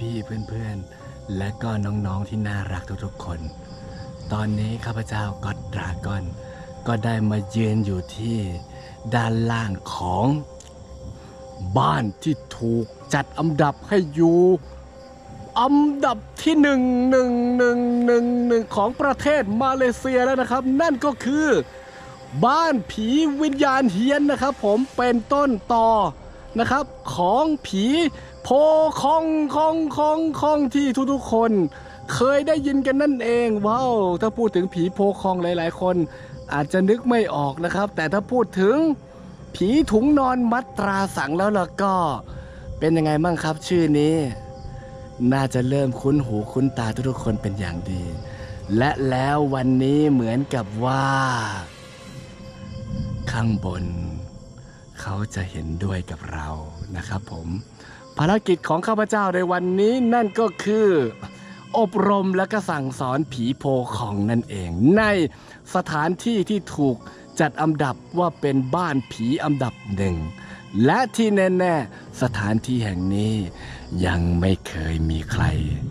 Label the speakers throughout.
Speaker 1: พี่ๆเพื่อนๆ และก็น้องๆที่น่ารักทุกๆคน ตอนนี้ข้าพเจ้าก็ดราก้อนก็ได้มายืนอยู่ที่ด้านล่างของบ้านที่ถูกจัดอันดับให้อยู่อันดับที่หนึ่งหนึ่งหนึ่งหนึ่งหนึ่งของประเทศมาเลเซียแล้วนะครับ นั่นก็คือบ้านผีวิญญาณเฮียนนะครับ ผมเป็นต้นต่อนะครับ ของผี โพคองคองคองคองที่ทุกๆคน เคยได้ยินกันนั่นเองว้าวถ้าพูดถึงผีโพคองหลาย ๆ คน อาจจะนึกไม่ออกนะครับ แต่ถ้าพูดถึงผีถุงนอนมัดตราสังแล้วล่ะก็ เป็นยังไงบ้างครับ ชื่อนี้ น่าจะเริ่มคุ้นหูคุ้นตาทุกๆคนเป็นอย่างดี และแล้ววันนี้เหมือนกับว่า ข้างบน เขาจะเห็นด้วยกับเรานะครับผม ภารกิจของข้าพเจ้าในวันนี้นั่นก็คือ อบรมและก็สั่งสอนผีโพของนั่นเอง ในสถานที่ที่ถูกจัดอันดับว่าเป็นบ้านผีอันดับหนึ่ง และที่แน่ๆสถานที่แห่งนี้ ยังไม่เคยมีใคร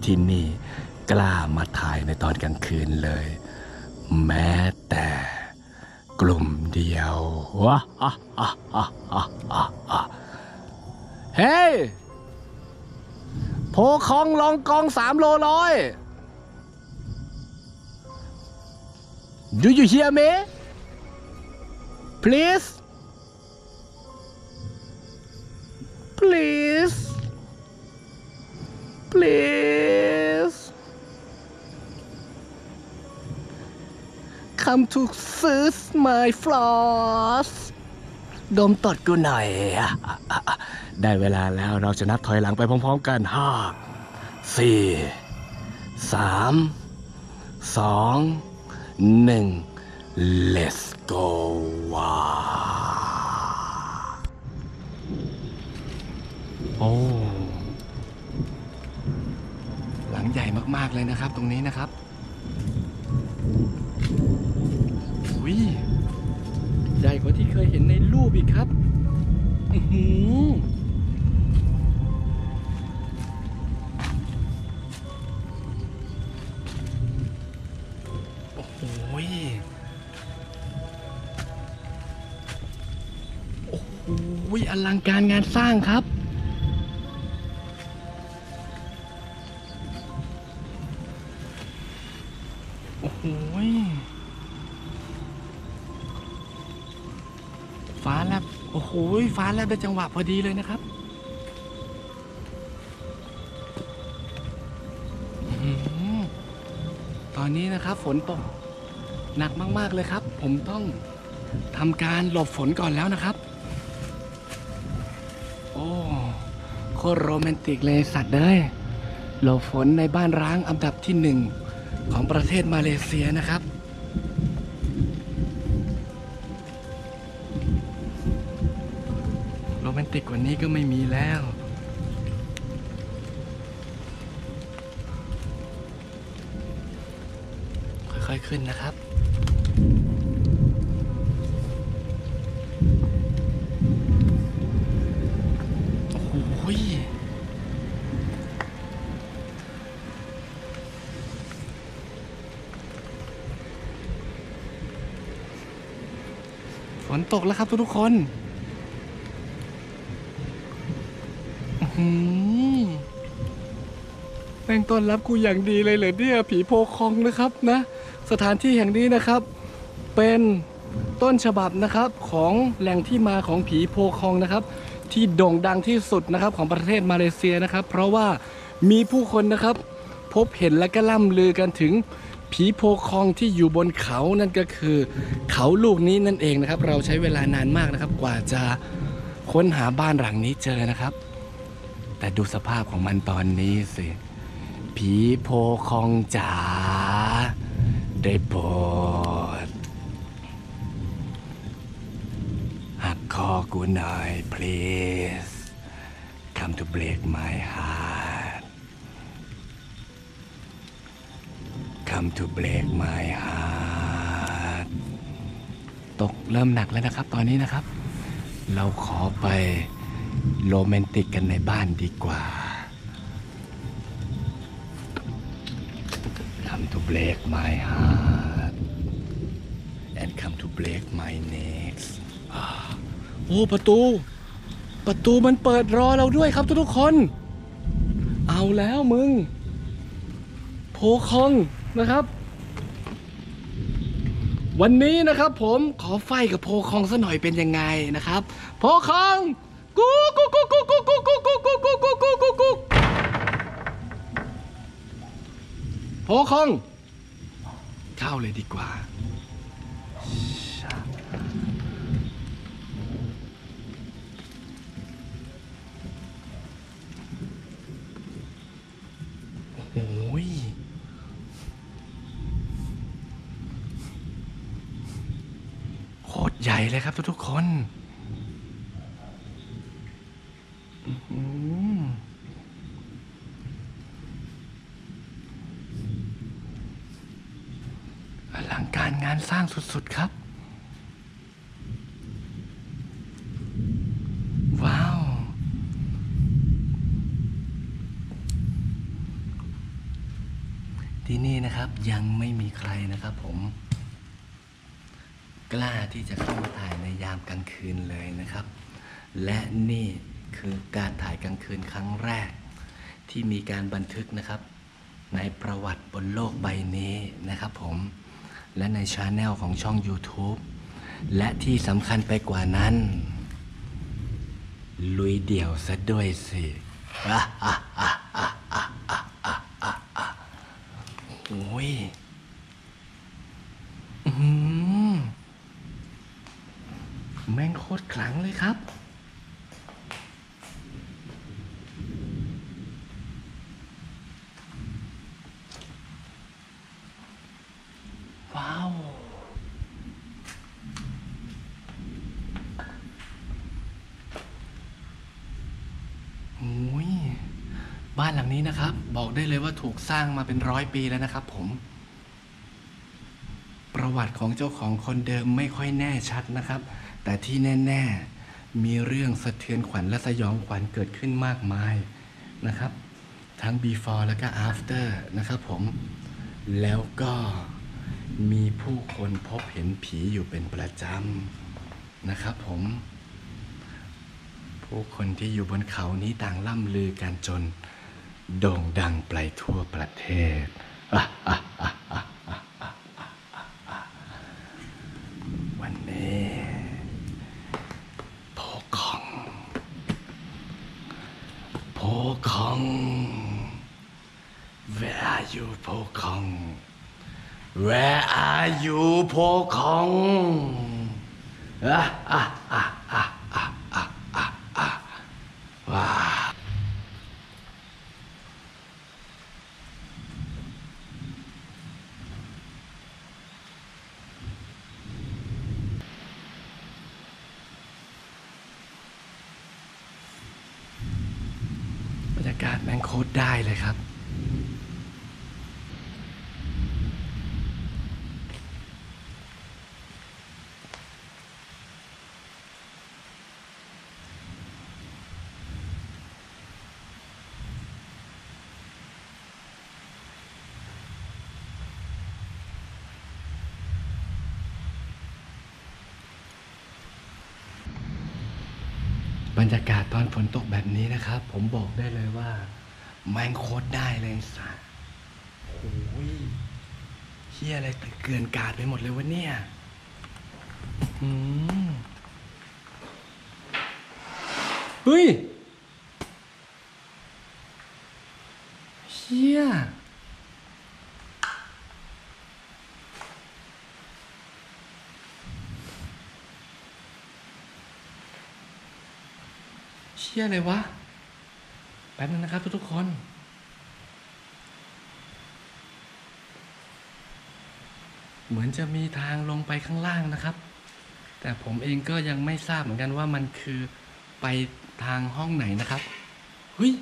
Speaker 1: ที่นี่ กล้ามาถ่ายในตอนกลางคืนเลย แม้แต่กลุ่มเดียวว้าฮ่าฮ่าฮ่าฮ่าฮ่าฮ่าเฮ้ โพคองลองกองสามโลร้อย Do you hear me please please please come to s e a r my floss ดมตดกูหน่อย ได้เวลาแล้วเราจะนับถอยหลังไปพร้อมๆกันห้าสี่สามสองหนึ่ง let's go ว้าโอ้หลังใหญ่มากๆเลยนะครับ ตรงนี้นะครับวิใหญ่กว่าที่เคยเห็นในรูปอีกครับ อือหือโอ้ อลังการงานสร้างครับ โอ้โหฟ้าแลบโอ้โหฟ้าแลบได้จังหวะพอดีเลยนะครับตอนนี้นะครับฝนตกหนักมาก ๆ เลยครับ ผมต้องทำการหลบฝนก่อนแล้วนะครับ คตรโรแมนติกเลยสัตว์เลยหลบฝนในบ้านร้างอันดับที่หนึ่งของประเทศมาเลเซียนะครับโรแมนติกกว่านี้ก็ไม่มีแล้วค่อยๆขึ้นนะครับ ตกแล้วครับทุกๆคนอื้อหือแม่งต้อนรับกูอย่างดีเลยเหรอเนี่ยผีโพคองนะครับนะ สถานที่แห่งนี้นะครับ เป็นต้นฉบับนะครับของแหล่งที่มาของผีโพคองนะครับ ที่โด่งดังที่สุดนะครับของประเทศมาเลเซียนะครับ เพราะว่ามีผู้คนนะครับ พบเห็นและก็ล่ำลือกันถึง ผีโพคองที่อยู่บนเขานั่นก็คือ เขาลูกนี้นั่นเองนะครับ เราใช้เวลานานมากนะครับ กว่าจะค้นหาบ้านหลังนี้เจอนะครับ แต่ดูสภาพของมันตอนนี้สิผีโพคองจ๋าได้โปรดหักคอกูหน่อย please come to break my heart come to break my heart ตกเริ่มหนักแล้วนะครับ ตอนนี้นะครับ เราขอไปโรแมนติกกันในบ้านดีกว่า come to break my heart and come to break my next โอ้ประตู ประตูมันเปิดรอเราด้วยครับทุกๆคน เอาแล้วมึงโพคอง นะครับ วันนี้นะครับผมขอไฟกับโพคองซะหน่อยเป็นยังไงนะครับ โพคองกูกูกูกูกูกูกูกูกูกูกูกูกูกูโพคอง เข้าเลยดีกว่า โอ้ย โคตรใหญ่ เลยครับทุกๆคนอื้อหืออลังการงานสร้างสุดๆครับ ว้าว ที่นี่นะครับยังไม่มีใครนะครับผม กล้าที่จะเข้ามาถ่ายในยามกลางคืนเลยนะครับ และนี่คือการถ่ายกลางคืนครั้งแรก ที่มีการบันทึกนะครับ ในประวัติบนโลกใบนี้นะครับผม และในชาแนลของช่อง YouTube และที่สำคัญไปกว่านั้น ลุยเดี่ยวซะด้วยสิโอ้ยอื แม่งโคตรขลังเลยครับ ว้าว โอ้ย บ้านหลังนี้นะครับ บอกได้เลยว่าถูกสร้างมาเป็นร้อยปีแล้วนะครับผมประวัติของเจ้าของคนเดิมไม่ค่อยแน่ชัดนะครับ แต่ที่แน่ ๆ มีเรื่องสะเทือนขวัญและสยองขวัญเกิดขึ้นมากมายนะครับ ทั้ง before แล้วก็ after นะครับผม แล้วก็มีผู้คนพบเห็นผีอยู่เป็นประจำนะครับผม ผู้คนที่อยู่บนเขานี้ต่างล่ำลือกันจน โด่งดังไปทั่วประเทศวัน บรรยากาศตอนฝนตกแบบนี้นะครับ ผมบอกได้เลยว่าแม่งโคตรได้เลยสัสโอ้ยเฮียอะไรตเกินกาดไปหมดเลยวะเนี่ยอืมเฮ้ยเฮียเชี่ยอะไรวะ แป๊บนึงนะครับทุกๆคน เหมือนจะมีทางลงไปข้างล่างนะครับ แต่ผมเองก็ยังไม่ทราบเหมือนกันว่ามันคือไปทางห้องไหนนะครับเฮ้ย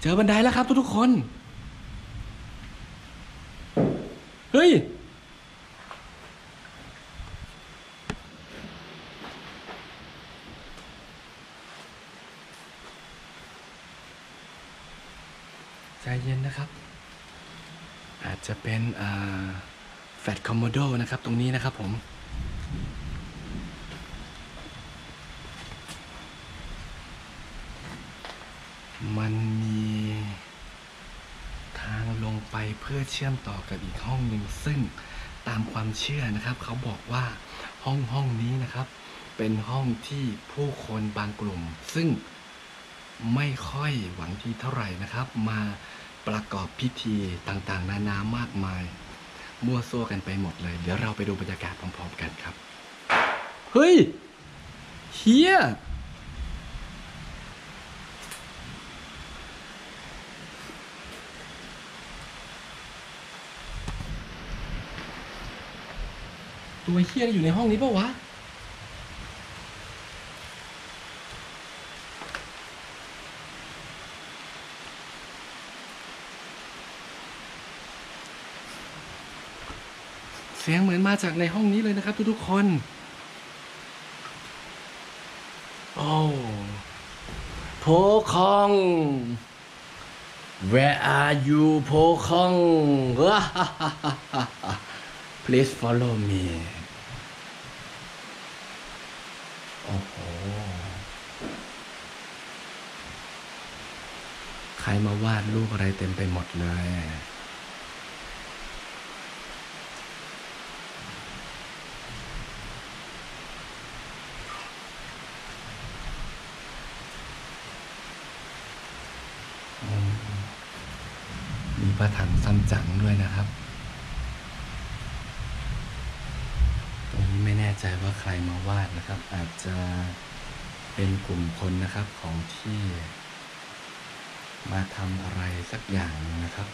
Speaker 1: เจอบันไดแล้วครับทุกๆคน เฮ้ย ใจเย็นนะครับ เป็นแฟดค อมโมโดนะครับ ตรงนี้นะครับผม มันมีทางลงไปเพื่อเชื่อมต่อกับอีกห้องหนึ่งซึ่งตามความเชื่อนะครับ เขาบอกว่าห้องห้องนี้นะครับ เป็นห้องที่ผู้คนบางกลุ่ม ซึ่งไม่ค่อยหวังดีเท่าไหร่นะครับ มาประกอบพิธีต่างๆ นานามากมาย มั่วซั่วกันไปหมดเลย เดี๋ยวเราไปดูบรรยากาศพร้อมๆกันครับ เฮ้ยเฮียตัวเฮียอยู่ในห้องนี้ปะวะ สียงเหมือนมาจากในห้องนี้เลยนะครับ ทุกๆคน โอ้โพคอง Where are you โพคอง Please follow me โอ้โห ใครมาวาดรูปอะไรเต็มไปหมดเลย ระถังซัมจั๋งด้วยนะครับ ตรงนี้ไม่แน่ใจว่าใครมาวาดนะครับ อาจจะเป็นกลุ่มคนนะครับของที่มาทำอะไรสักอย่างหนึ่งนะครับ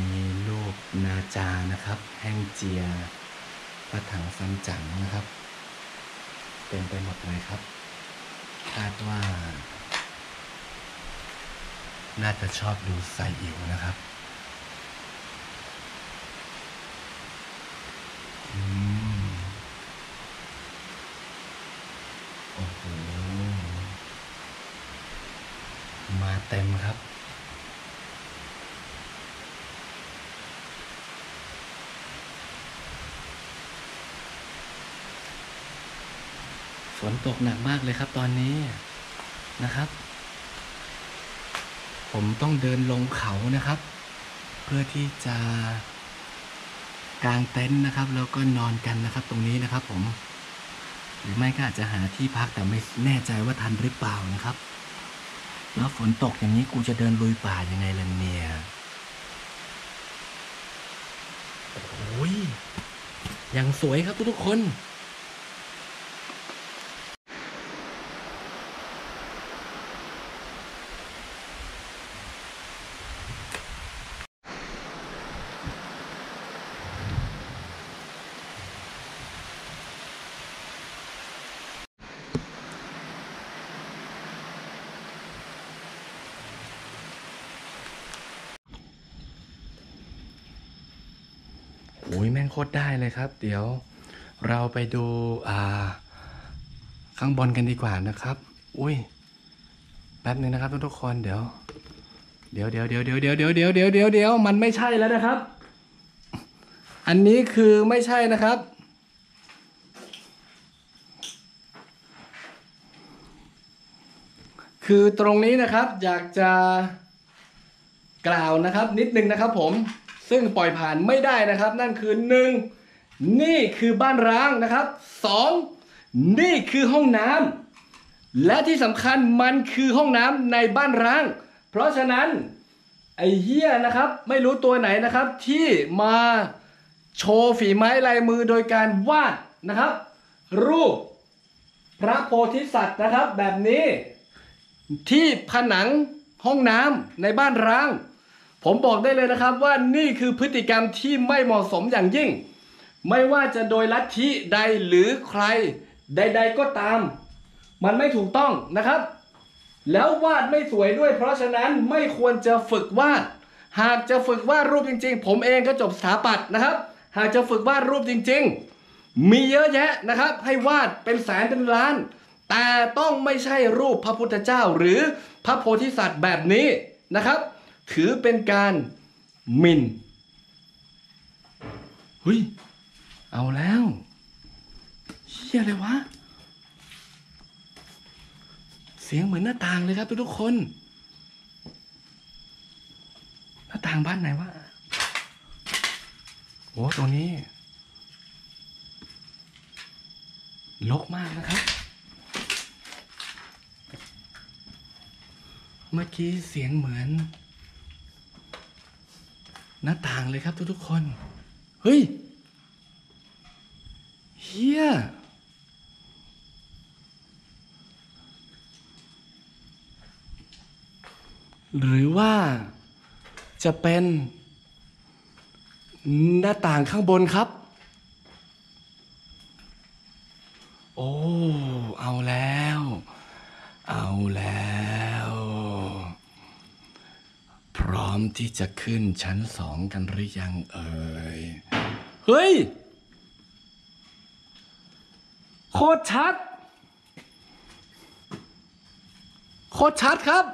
Speaker 1: มีรูปนาจานะครับ แห้งเจียพระถังซัมจั๋งนะครับ เต็มไปหมดเลยครับ คาดว่า น่าจะชอบดูไซอิ๋วนะครับ อืม โอ้โห มาเต็มครับ ฝนตกหนักมากเลยครับตอนนี้นะครับ ผมต้องเดินลงเขานะครับ เพื่อที่จะกางเต็นท์นะครับ แล้วก็นอนกันนะครับ ตรงนี้นะครับ ผม หรือไม่ก็อาจจะหาที่พักแต่ไม่แน่ใจว่าทันหรือเปล่านะครับ แล้วฝนตกอย่างนี้กูจะเดินลุยป่ายังไงล่ะเนี่ยโอ้ยอย่างสวยครับทุกๆคน ม่งโคตรได้เลยครับ เดี๋ยวเราไปดูอ่า ข้างบนกันดีกว่านะครับ อุ้ยแป๊บนึงนะครับทุกๆคนเดี๋ยว เดี๋ยวเดี๋ยวเดี๋ยวเดี๋ยวเดี๋ยวเดี๋ยวเดี๋ยวเดี๋ยวเดี๋ยวเดี๋ยวมันไม่ใช่แล้วนะครับ อันนี้คือไม่ใช่นะครับ คือตรงนี้นะครับอยากจะกล่าวนะครับนิดนึงนะครับผม ซึ่งปล่อยผ่านไม่ได้นะครับ นั่นคือหนึ่งนี่คือบ้านร้างนะครับสองนี่คือห้องน้ำและที่สำคัญมันคือห้องน้ำในบ้านร้าง เพราะฉะนั้นไอ้เหี้ยนะครับ ไม่รู้ตัวไหนนะครับที่มาโชว์ฝีไม้ลายมือโดยการวาดนะครับ รูปพระโพธิสัตว์นะครับแบบนี้ที่ผนังห้องน้ำในบ้านร้าง ผมบอกได้เลยนะครับว่านี่คือพฤติกรรมที่ไม่เหมาะสมอย่างยิ่ง ไม่ว่าจะโดยลัทธิใดหรือใครใด ๆก็ตาม มันไม่ถูกต้องนะครับ แล้ววาดไม่สวยด้วย เพราะฉะนั้นไม่ควรจะฝึกวาด หากจะฝึกวาดรูปจริง ๆ ผมเองก็จบสถาปัตย์นะครับ หากจะฝึกวาดรูปจริง ๆ มีเยอะแยะนะครับ ให้วาดเป็นแสนเป็นล้าน แต่ต้องไม่ใช่รูปพระพุทธเจ้าหรือพระโพธิสัตว์แบบนี้นะครับ ถือเป็นการหมินฮ้ย เอาแล้วเฮียอะไรวะ เสียงเหมือนหน้าต่างเลยครับทุกๆคน หน้าต่างบ้านไหนวะโอ้ตรงนี้ลกมากนะครับ เมื่อกี้เสียงเหมือน หน้าต่างเลยครับทุกๆคน เฮ้ยเฮียหรือว่าจะเป็นหน้าต่างข้างบนครับ โอ้ เอาแล้ว เอาแล้ว อมที่จะขึ้นชั้นสองกันหรือยังเอ่ย เฮ้ย โคตรชัด โคตรชัดครับ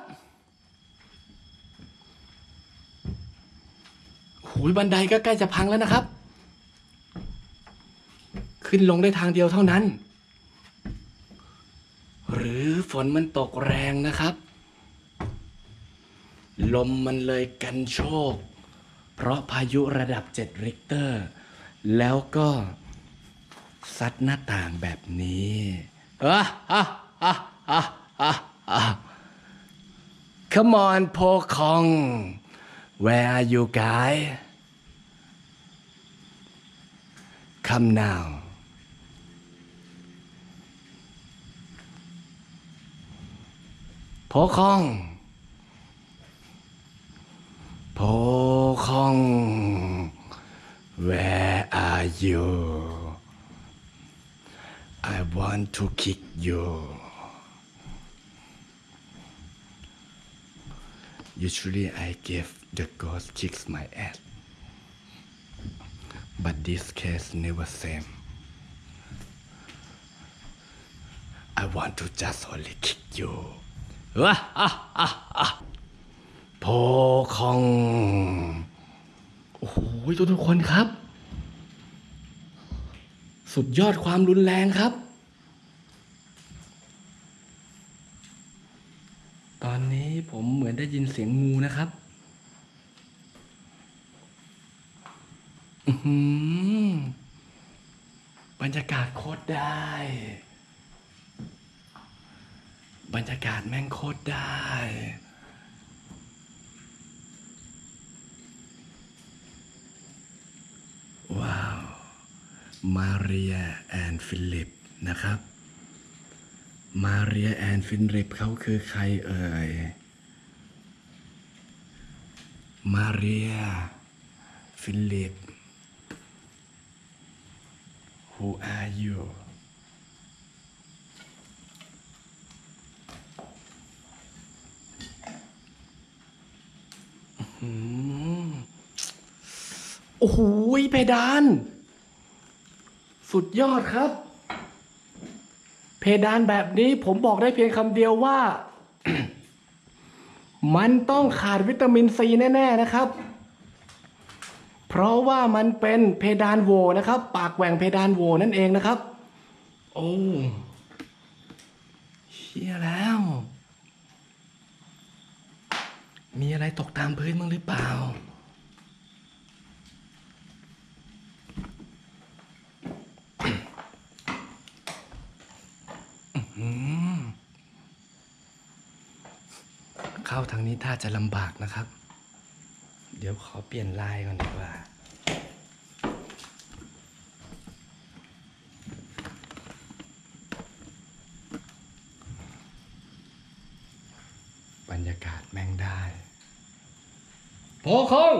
Speaker 1: หุยบันไดก็ใกล้จะพังแล้วนะครับ ขึ้นลงได้ทางเดียวเท่านั้น หรือฝนมันตกแรงนะครับ ลมมันเลยกรรโชกเพราะพายุระดับ 7 ริกเตอร์ แล้วก็ซัดหน้าต่างแบบนี้อะอะอะอะอะอะ Come on โพคอง Where are you guy Come now โพคอง Pokong, where are you? I want to kick you. Usually I give the ghost kicks my ass. But this case never same. I want to just only kick you. Ah, ah, ah, ah. โพคอง โอ้โหทุกทุกคนครับ สุดยอดความรุนแรงครับ ตอนนี้ผมเหมือนได้ยินเสียงงูนะครับอือหือบรรยากาศโคตรได้ บรรยากาศแม่งโคตรได้ ว้าว มาเรียแอนฟิลิปนะครับ มาเรีย and ฟิลิปเขาคือใครเอ่ย มาเรียฟิลิป Who are you โอ้โหเพดาน สุดยอดครับ เพดานแบบนี้ผมบอกได้เพียงคำเดียวว่า มันต้องขาดวิตามินซีแน่ ๆนะครับ เพราะว่ามันเป็นเพดานโวนะครับ ปากแหว่งเพดานโวนั่นเองนะครับ โอ้เฮียแล้ว มีอะไรตกตามพื้นบ้งหรือเปล่า เข้าทางนี้ถ้าจะลำบากนะครับ เดี๋ยวขอเปลี่ยนลายก่อนดีกว่า บรรยากาศแม่งได้โพคง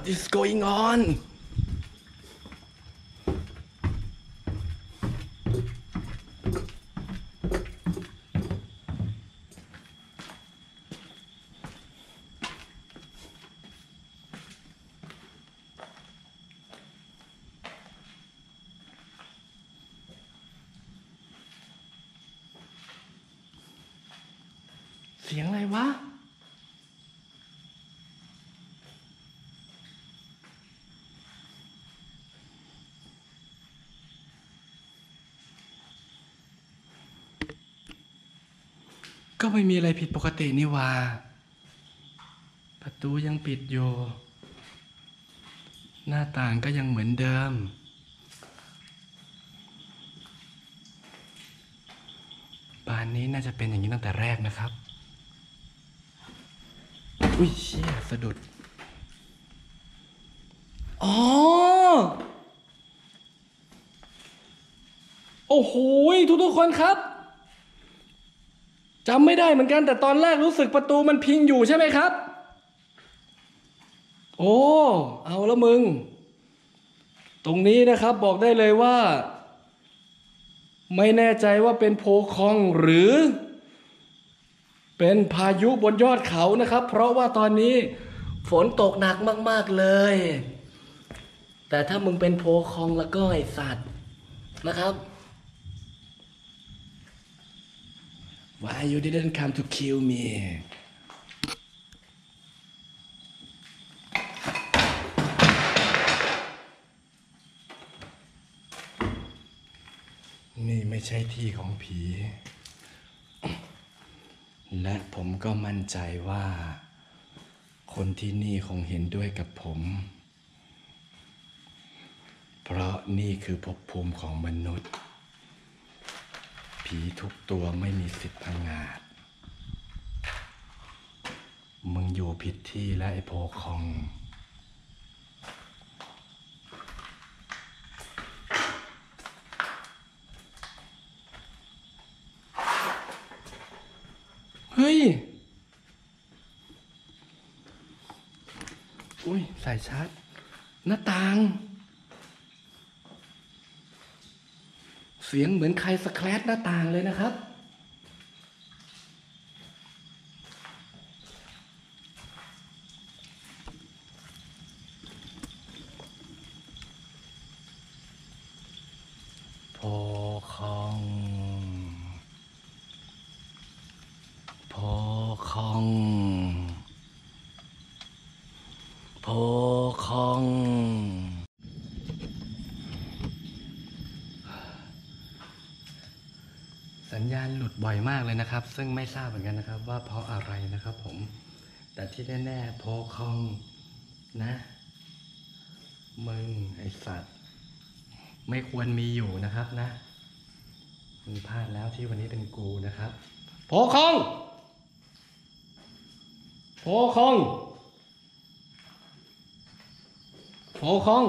Speaker 1: What is going on ก็ไม่มีอะไรผิดปกตินี่ว่าประตูยังปิดอยู่ หน้าต่างก็ยังเหมือนเดิมบ้านนี้น่าจะเป็นอย่างนี้ตั้งแต่แรกนะครับ อุ้ยเชี่ยสะดุด อ๋อ โอ้โหทุกทุกๆคนครับ จำไม่ได้เหมือนกันแต่ตอนแรกรู้สึกประตูมันพิงอยู่ใช่ไหมครับ โอ้ เอาล้วมึง ตรงนี้นะครับบอกได้เลยว่า ไม่แน่ใจว่าเป็นโพคองหรือ เป็นพายุบนยอดเขานะครับ เพราะว่าตอนนี้ฝนตกหนักมาก ๆเลย แต่ถ้ามึงเป็นโพคองแล้วก็ไอสัตว์นะครับ Why you didn't come to kill me นี่ไม่ใช่ที่ของผี และผมก็มั่นใจว่า คนที่นี่คงเห็นด้วยกับผม เพราะนี่คือภพภูมิของมนุษย์ ผีทุกตัวไม่มีสิทธิ์พังงาด มึงอยู่ผิดที่และไอ้โพคอง เฮ้ย อุ้ยสายชาร์จหน้าต่าง เสียงเหมือนใครสแครดหน้าต่างเลยนะครับ โพคอง โพคอง โพคอง สัญญาณหลุดบ่อยมากเลย นะครับ ซึ่งไม่ทราบเหมือนกันนะครับ ว่าเพราะอะไรนะครับผม แต่ที่แน่ๆโพคองนะ มึงไอสัตว์ ไม่ควรมีอยู่นะครับนะมึงพลาดแล้วที่วันนี้เป็นกูนะครับโพคองโพคองโพคอง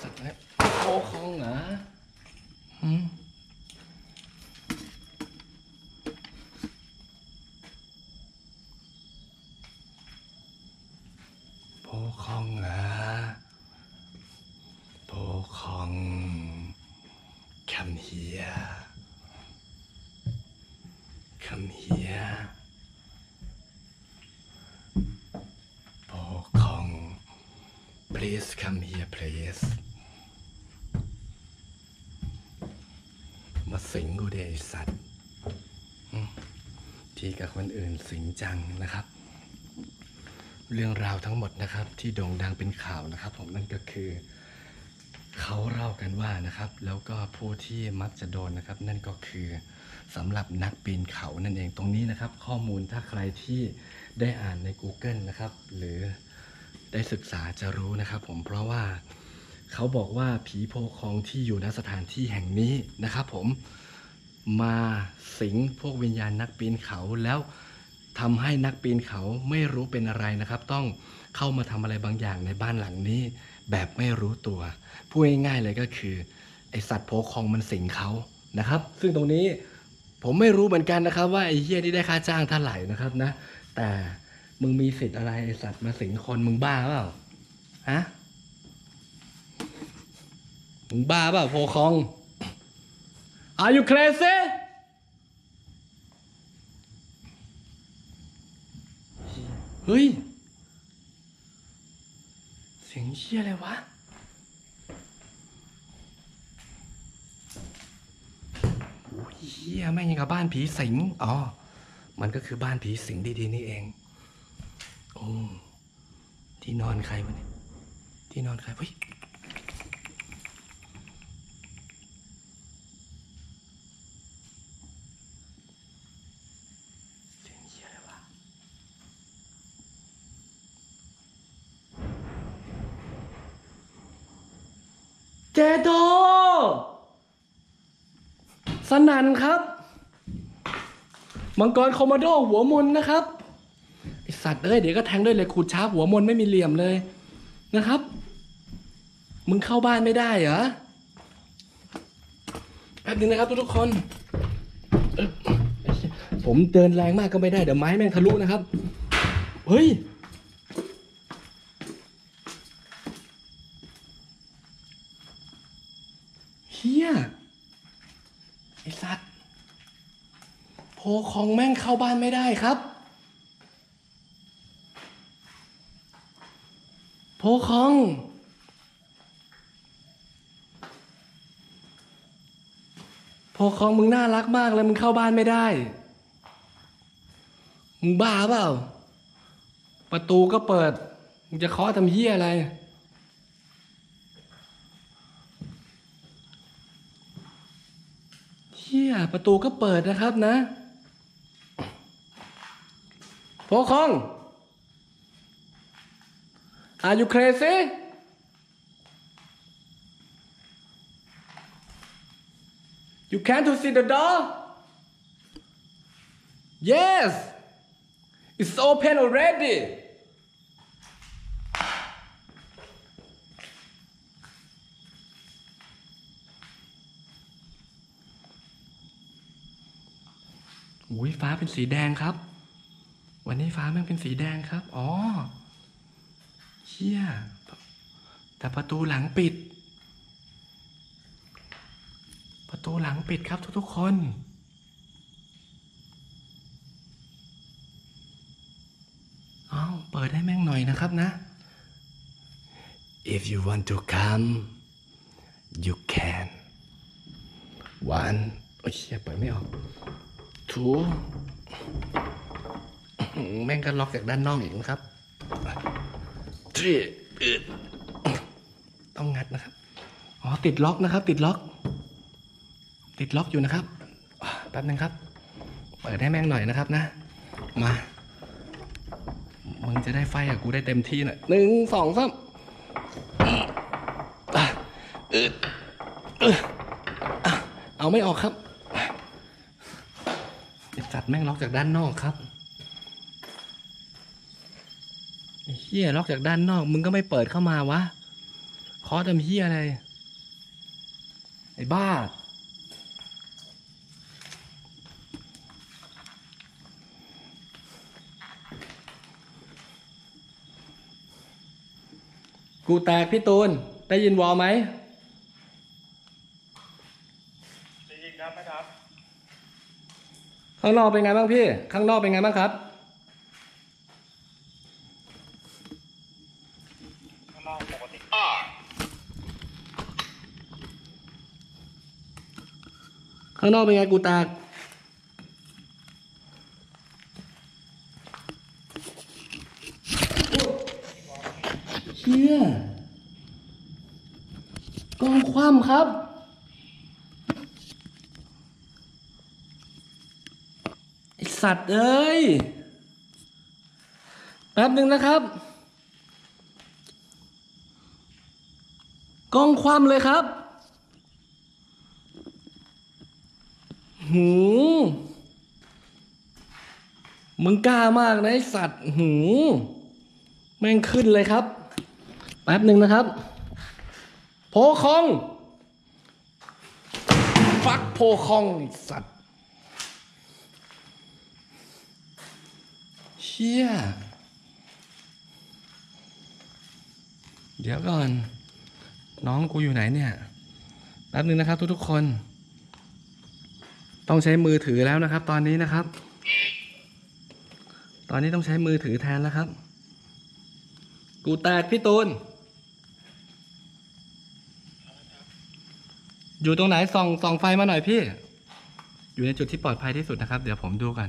Speaker 1: สัตว์แล้วโพคองเหรอหืม โพคองเหรอโพคอง come here come here โพคอง please come here please มาสิงกูเดไอสัตว์ที่กับคนอื่นสิงจังนะครับ เรื่องราวทั้งหมดนะครับ ที่โด่งดังเป็นข่าวนะครับ ผมนั่นก็คือ เขาเล่ากันว่านะครับ แล้วก็ผู้ที่มักจะโดนนะครับ นั่นก็คือสำหรับนักปีนเขานั่นเองตรงนี้นะครับ ข้อมูลถ้าใครที่ได้อ่านใน Google นะครับ หรือได้ศึกษาจะรู้นะครับ ผมเพราะว่าเขาบอกว่าผีโพคองที่อยู่ณสถานที่แห่งนี้นะครับ ผมมาสิงพวกวิญญาณนักปีนเขาแล้ว ทำให้นักปีนเขาไม่รู้เป็นอะไรนะครับ ต้องเข้ามาทำอะไรบางอย่างในบ้านหลังนี้ แบบไม่รู้ตัวพูดง่ายๆเลยก็คือไอสัตว์โพคองมันสิงเขานะครับ ซึ่งตรงนี้ผมไม่รู้เหมือนกันนะครับ ว่าไอเฮียนี่ได้ค่าจ้างเท่าไหร่นะครับนะ แต่มึงมีสิทธิ์อะไรไอสัตว์มาสิงคนมึงบ้าเปล่าฮะมึงบ้าเปล่าโพคอง Are you crazy เฮ้ย เสียงเชี่ยอะไรวะเฮียแม่งยังกับบ้านผีสิง อ๋อ มันก็คือบ้านผีสิงดีๆนี่เองโอ้ที่นอนใครวะเนี่ยที่นอนใครเฮ้ย เสียงเฮียอะไรวะ เจโด สนัน ครับ มังกรคอมโมโดหัวมนนะครับไอสัตว์เอ้ยเดี๋ยวก็แทงด้วยเลยขูดช้าหัวมนไม่มีเหลี่ยมเลยนะครับ มึงเข้าบ้านไม่ได้เหรอแป๊บนึงนะครับทุกๆคนผมเดินแรงมากก็ไม่ได้เดี๋ยวไม้แม่งทะลุนะครับ เฮ้ย เฮียไอสัตว์ โพคองแม่งเข้าบ้านไม่ได้ครับโพคอง โพคองมึงน่ารักมากเลยมึงเข้าบ้านไม่ได้ มึงบ้าเปล่า ประตูก็เปิด มึงจะเคาะทำเฮียอะไรเฮียประตูก็เปิดนะครับนะ โพคอง Are you crazy? You can to see the door? Yes! It's open already! อุ้ยฟ้าเป็นสีแดงครับ วันนี้ฟ้าแม่งเป็นสีแดงครับ อ๋อเชี่ยแต่ประตูหลังปิด ประตูหลังปิดครับทุกๆคนเอาเปิดให้แม่งหน่อยนะครับนะ If you want to come you can one โอ้ยเชี่ยเปิดไม่ออก two แม่งก็ล็อกจากด้านนอกอีกนะครับ three อึดต้องงัดนะครับ อ๋อ ติดล็อกนะครับ ติดล็อก ติดล็อกอยู่นะครับอะแป๊บนึงครับ เปิดให้แม่งหน่อยนะครับนะ มา มึงจะได้ไฟกับกูได้เต็มที่หน่อยหนึ่งสองสามอะอึดอึดอะเอาไม่ออกครับไอ้จัดแม่งล็อกจากด้านนอกครับ ไอ้ เฮียล็อกจากด้านนอก มึงก็ไม่เปิดเข้ามาวะเคาะทำเฮียอะไร ไอ้บ้า กูแตกพี่ตูน ได้ยินวอลไหม
Speaker 2: ได้ยินครับไหมครับ
Speaker 1: ข้างนอกเป็นไงบ้างพี่ ข้างนอกเป็นไงบ้างครับ
Speaker 2: ข้างนอกปกติ
Speaker 1: ข้างนอกเป็นไงกูแตกเชี่ยกองคว่ำครับ ไอสัตว์เอ้ย แป๊บหนึ่งนะครับกองคว่ำเลยครับ หูมึงกล้ามากนะไอสัตว์หูแม่งขึ้นเลยครับ แป๊บหนึ่งนะครับ โพคอง ฟักโพคองไอสัตว์ เชี่ย เดี๋ยวก่อน น้องกูอยู่ไหนเนี่ย แป๊บหนึ่งนะครับทุกๆคน ต้องใช้มือถือแล้วนะครับ ตอนนี้นะครับ ตอนนี้ต้องใช้มือถือแทนแล้วครับ กูแตกพี่ตูน อยู่ตรงไหนส่องส่องไฟมาหน่อยพี่ อยู่ในจุดที่ปลอดภัยที่สุดนะครับ เดี๋ยวผมดูกัน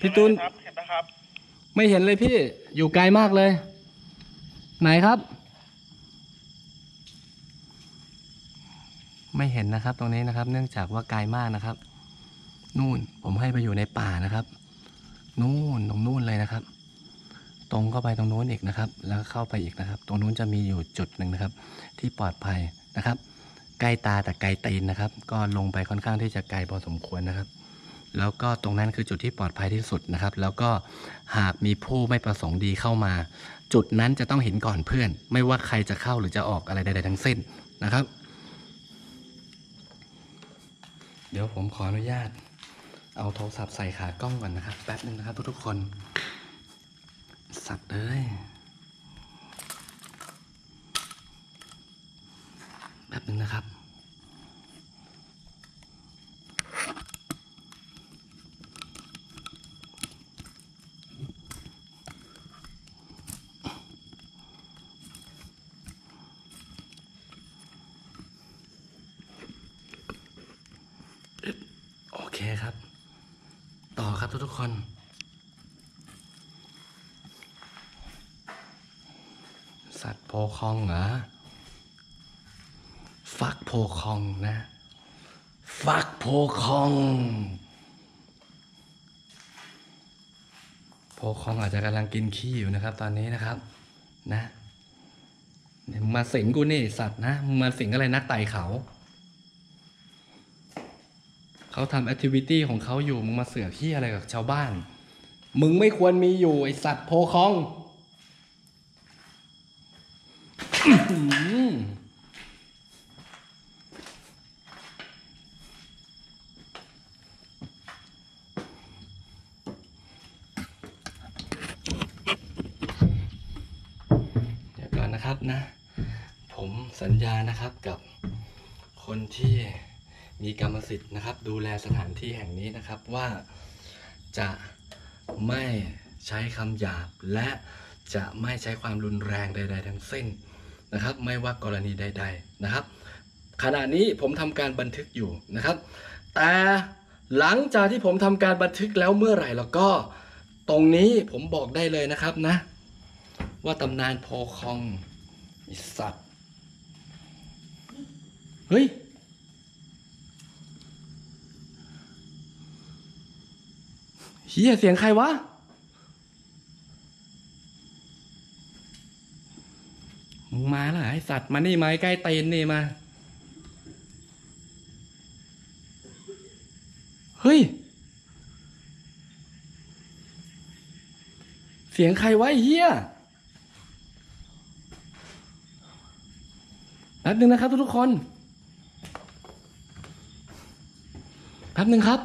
Speaker 1: พี่ตูน
Speaker 2: ครับเห็นนะครับ
Speaker 1: ไม่เห็นเลยพี่ อยู่ไกลมากเลย ไหนครับ ไม่เห็นนะครับตรงนี้นะครับ เนื่องจากว่าไกลมากนะครับ นู่นผมให้ไปอยู่ในป่านะครับ นู่นตรงนู่นเลยนะครับ ตรงเข้าไปตรงนู้นอีกนะครับ แล้วเข้าไปอีกนะครับ ตรงนู้นจะมีอยู่จุดหนึ่งนะครับ ที่ปลอดภัยนะครับ ใกล้ตาแต่ไกลตีนนะครับ ก็ลงไปค่อนข้างที่จะไกลพอสมควรนะครับแล้วก็ตรงนั้นคือจุดที่ปลอดภัยที่สุดนะครับ แล้วก็หากมีผู้ไม่ประสงค์ดีเข้ามา จุดนั้นจะต้องเห็นก่อนเพื่อน ไม่ว่าใครจะเข้าหรือจะออกอะไรใดๆทั้งสิ้นนะครับ เดี๋ยวผมขออนุญาต เอาโทรศัพท์ใส่ขากล้องก่อนนะครับ แป๊บนึงนะครับทุกๆคน สัตว์เอ้ยแป๊บนึงนะครับ โอเคครับ ต่อครับทุกๆคน สัตว์โพ คองเหรอฟักโพคองนะฟักโพคองโพคองอาจจะกำลังกินขี้อยู่นะครับ ตอนนี้นะครับนะมึงมาสิงกูนี่สัตว์นะมึงมาสิงอะไรนักไต่เขา เขาทำแอคทิวิตี้ของเขาอยู่มึงมาเสือกที่อะไรกับชาวบ้าน มึงไม่ควรมีอยู่ไอสัตว์โพคองอื้อหือ เดี๋ยวก่อนนะครับนะ ผมสัญญานะครับกับคนที่มีกรรมสิทธิ์นะครับ ดูแลสถานที่แห่งนี้นะครับว่าจะไม่ใช้คำหยาบและจะไม่ใช้ความรุนแรงใด ๆ ทั้งสิ้น นะครับ ไม่ว่ากรณีใด ๆนะครับ ขณะนี้ผมทำการบันทึกอยู่นะครับ แต่หลังจากที่ผมทำการบันทึกแล้วเมื่อไหร่แล้วก็ตรงนี้ผมบอกได้เลยนะครับนะ ว่าตำนานโพคองไอสัตว์เฮ้ยเฮียเสียงใครวะ มึงมาแล้วไอสัตว์มานี่มาใกล้ตีนนี่มา เฮ้ย เสียงใครวะไอ้เฮียแป๊บหนึ่งนะครับทุกๆคน แป๊บหนึ่งครับ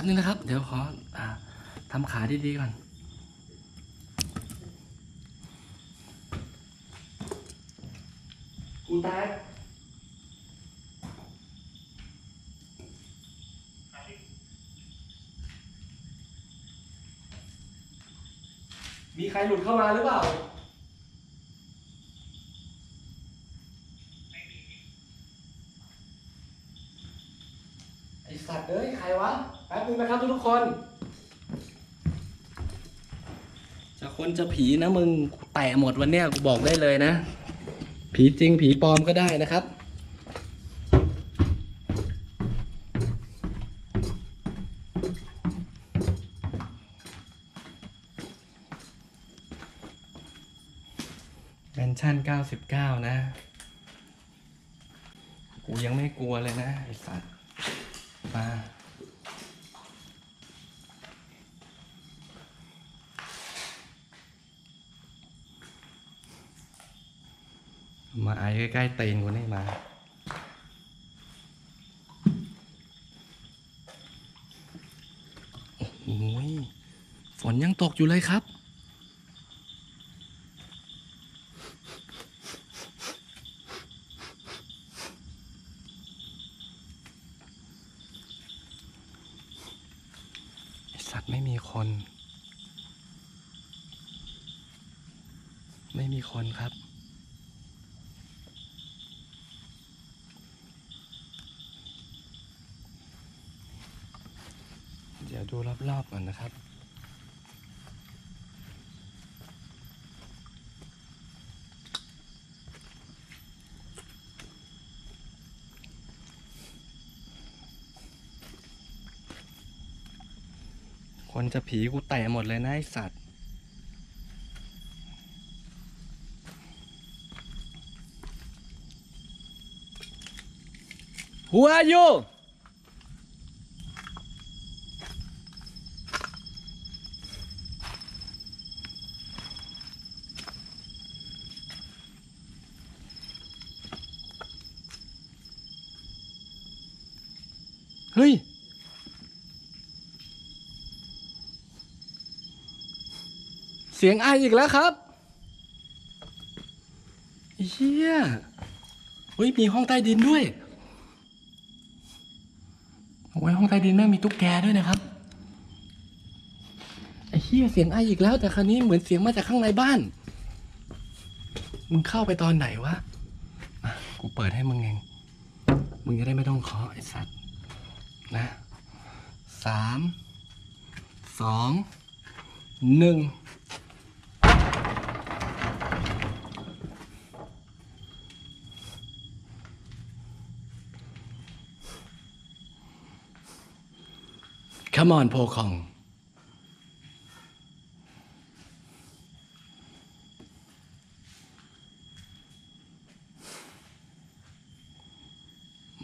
Speaker 1: ป๊บนึงนะครับ เดี๋ยวขออทำขาดีๆก่อนกูตามีใครหลุดเข้ามาหรือเปล่า ไอสัตว์เอ้ย ใครวะ แป๊บนึงนะ ครับทุกๆคน จะคนจะผีนะมึงแตะหมดวันเนี้ยกูบอกได้เลยนะ ผีจริงผีปลอมก็ได้นะครับ แมนชั่น 99 นะ กูยังไม่กลัวเลยนะ ไอสัตว์ มา มาไอ้ ใกล้ๆตีนกูนี่มา โอ้โหยฝนยังตกอยู่เลยครับ สัตว์ไม่มีคน ไม่มีคนครับ ดูรอบๆก่อนนะครับ คนจะผีกูแตะหมดเลยนะไอสัตว์ Who are you เฮ้ย เสียงไออีกแล้วครับเฮียเฮ้ยมีห้องใต้ดินด้วยโอ้ยห้องใต้ดินแม่งมีตุ๊กแกด้วยนะครับไอ้เฮียเสียงไออีกแล้ว แต่คราวนี้เหมือนเสียงมาจากข้างในบ้าน มึงเข้าไปตอนไหนวะอะกูเปิดให้มึงเอง มึงจะได้ไม่ต้องเคาะไอ้สัตว์นะสามสองหนึ่ง Come on โพคอง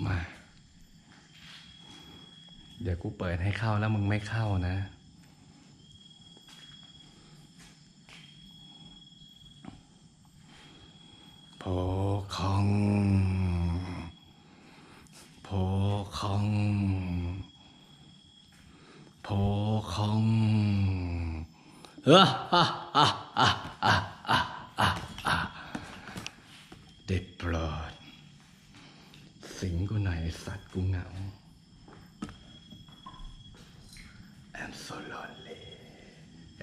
Speaker 1: มาเดี๋ยวกูเปิดให้เข้าแล้วมึงไม่เข้านะโพคองโพคอง โพคองเฮ้อฮ่าฮ่าฮ่าฮ่าฮ่าฮ่าฮ่าเด็ดโปรดสิงกูหน่อยสัตว์กูเหงา I'm so lonely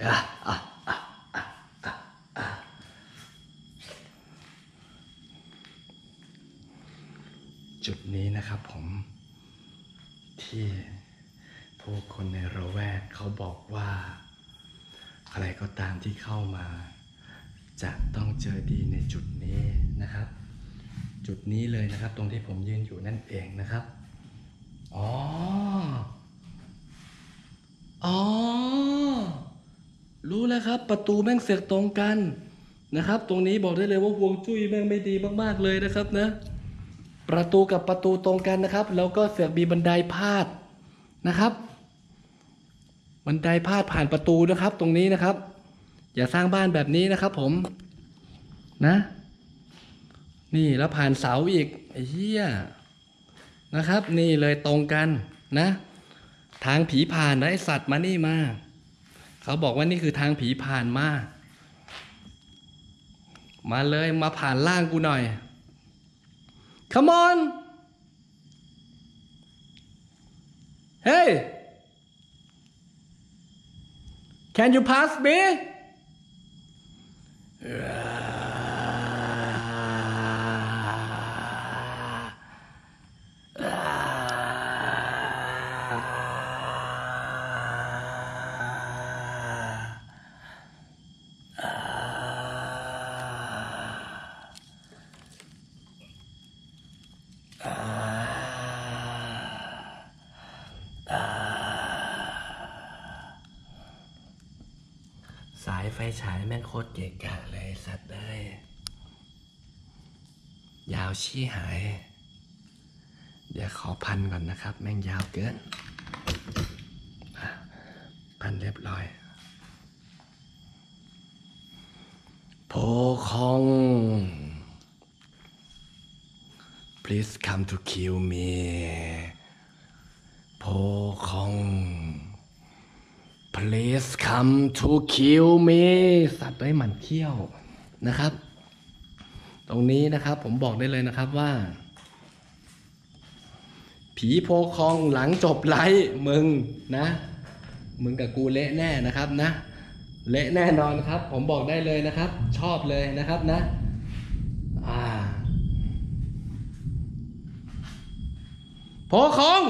Speaker 1: อะอะอะอะอะจุดนี้นะครับผมที่ ผู้คนในระแวกเขาบอกว่า ใครก็ตามที่เข้ามา จะต้องเจอดีในจุดนี้นะครับ จุดนี้เลยนะครับ ตรงที่ผมยืนอยู่นั่นเองนะครับ อ๋อ อ๋อ รู้แล้วครับ ประตูแม่งเสียกตรงกันนะครับ ตรงนี้บอกได้เลยว่าห่วงจุ้ยแม่งไม่ดีมากๆเลยนะครับนะ ประตูกับประตูตรงกันนะครับ แล้วก็เสือกมีบันไดพาดนะครับ บันไดพาดผ่านประตูนะครับ ตรงนี้นะครับ อย่าสร้างบ้านแบบนี้นะครับ ผมนะ นี่แล้วผ่านเสาอีกไอ้เหี้ยนะครับ นี่เลยตรงกันนะ ทางผีผ่านนะไอสัตว์มานี่มาเขาบอกว่านี่คือทางผีผ่านมามาเลยมาผ่านล่างกูหน่อย Come on Hey Can you pass me uh, ายไฟฉายแม่งโคตรเกะกะเลยสัตว์เอ้ยยาวชี้หาย เดี๋ยวขอพันก่อนนะครับ แม่งยาวเกิน พันเรียบร้อยโพคอง please come to kill me โพคอง please come to kill me สัตว์ได้หมันเขี้ยวนะครับ ตรงนี้นะครับผมบอกได้เลยนะครับว่า ผีโพคองหลังจบไลฟ์มึงนะ มึงกับกูเละแน่นะครับนะ เละแน่นอนครับ ผมบอกได้เลยนะครับ ชอบเลยนะครับนะอ่าโพคอง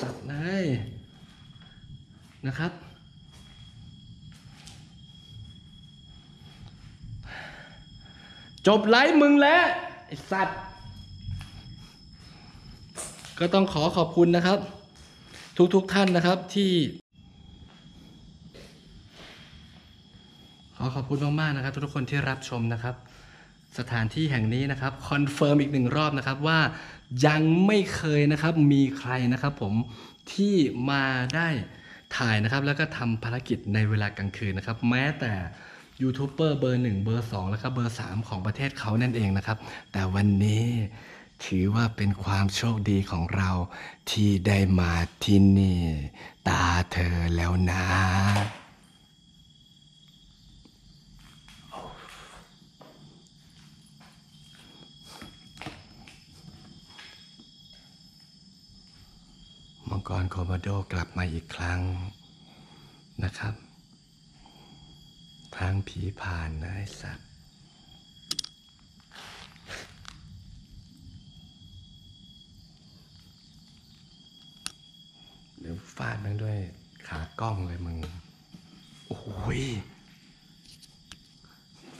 Speaker 1: สัตว์ นายนะครับ จบไลฟ์มึงแล้วไอสัตว์ ก็ต้องขอขอบคุณนะครับ ทุกๆทท่านนะครับที่ ขอขอบคุณมากๆนะครับ ทุกคนที่รับชมนะครับ สถานที่แห่งนี้นะครับคอนเฟิร์มอีกหนึ่งรอบนะครับว่ายังไม่เคยนะครับมีใครนะครับผมที่มาได้ถ่ายนะครับแล้วก็ทำภารกิจในเวลากลางคืนนะครับ แม้แต่ยูทูบเบอร์เบอร์หนึ่งเบอร์สองแล้วก็เบอร์สามของประเทศเขานั่นเองนะครับ แต่วันนี้ถือว่าเป็นความโชคดีของเราที่ได้มาที่นี่ ตาเธอแล้วนะ มังกรโคโมโดกลับมาอีกครั้งนะครับทางผีผ่านนะไอ้สัตว์เดี๋ยวฟาดมันด้วยขากล้องเลยมึง โอ้ย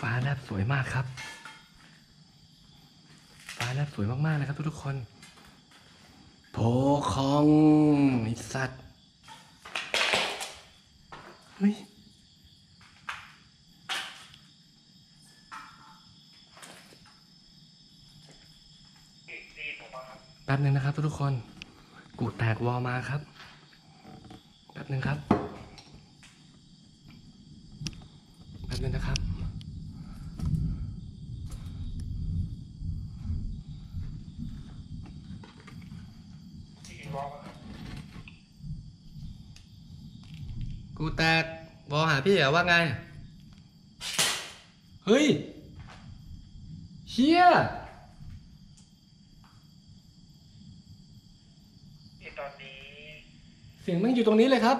Speaker 1: ฟ้าแลบสวยมากครับ ฟ้าแลบสวยมากๆเลยครับทุกๆคน โพคองไอสัตว์เฮ้ยแป๊บหนึ่งนะครับทุกคน กูแตกวอมาครับ แป๊บหนึ่งครับ แป๊บหนึ่งนะครับ
Speaker 2: ที่อินบ็อกซ์ครับ
Speaker 1: กู แตกวอลหาพี่เหรอว่าไง เฮ้ยเฮีย
Speaker 2: ที่ตอนนี้
Speaker 1: เสียงแม่งอยู่ตรงนี้เลยครับ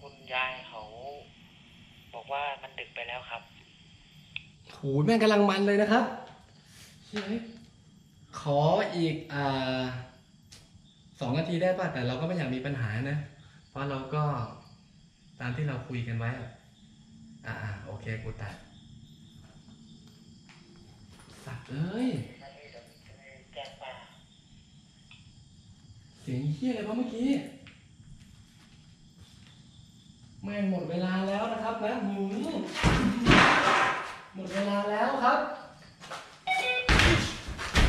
Speaker 3: คุณยายเขา บอกว่ามันดึกไปแล้วครับ
Speaker 1: โหแม่งกำลังมันเลยนะครับเฮ้ยขออีกอ่า สองนาทีได้ป่ะแต่เราก็ไม่อยากมีปัญหานะ เพราะเราก็ตามที่เราคุยกันไว้อะอ่าโอเคกูตัดสัตว์เอ้ย
Speaker 3: เสี
Speaker 1: ยงเฮี้ยอะไรวะเมื่อกี้แม่งหมดเวลาแล้วนะครับนะหืมหมดเวลาแล้วครับ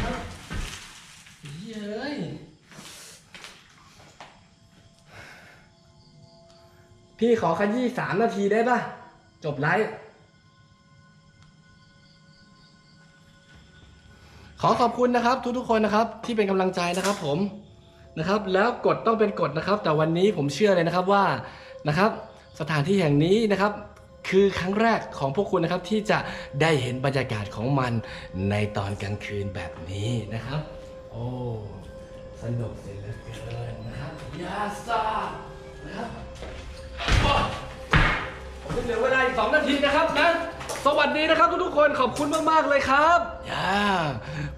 Speaker 1: ครับเฮ้ย พี่ขอขยี้สามนาทีได้ป่ะ จบไลฟ์ขอขอบคุณนะครับ ทุกๆคนนะครับที่เป็นกำลังใจนะครับผมนะครับ แล้วกฎต้องเป็นกฎนะครับ แต่วันนี้ผมเชื่อเลยนะครับว่านะครับ สถานที่แห่งนี้นะครับ คือครั้งแรกของพวกคุณนะครับที่จะได้เห็นบรรยากาศของมันในตอนกลางคืนแบบนี้นะครับ โอ้สนุกเสียเหลือเกินนะครับยาซานะครับ ผมยังเหลือเวลาอีกสองนาทีนะครับนะ สวัสดีนะครับทุกๆคนขอบคุณมากๆเลยครับย่า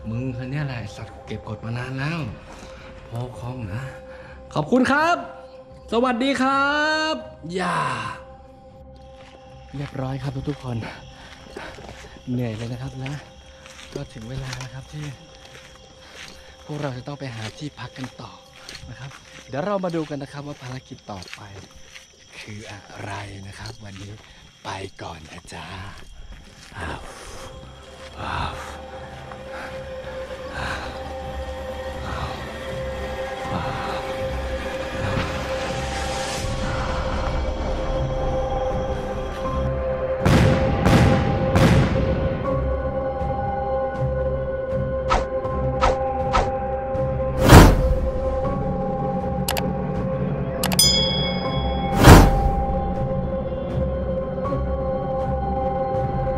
Speaker 1: มึงคนเนี้ยแหละไอ้สัตว์กูเก็บกดมานานแล้วพอคอมนะ ขอบคุณครับ สวัสดีครับอย่าเรียบร้อยครับทุกๆคน เหนื่อยเลยนะครับนะ ก็ถึงเวลานะครับที่ พวกเราจะต้องไปหาที่พักกันต่อนะครับ เดี๋ยวเรามาดูกันนะครับว่าภารกิจต่อไป คืออะไรนะครับ วันนี้ไปก่อนนะจ๊ะอ้าวอ้าวอ้าวอ้าว